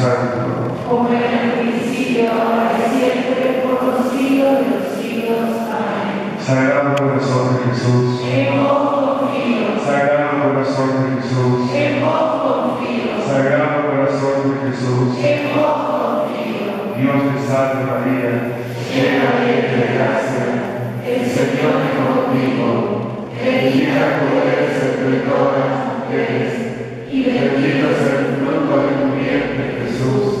Santo, como en el principio, ahora y siempre, por los siglos de los siglos. Amén. Sagrado corazón de Jesús, en vos confío. Sagrado corazón de Jesús, en vos confío. Sagrado corazón de Jesús, en vos confío. Dios te salve María, llena de gracia, el Señor es contigo, bendita tú eres entre todas mujeres, y bendito es el Deus.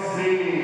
see.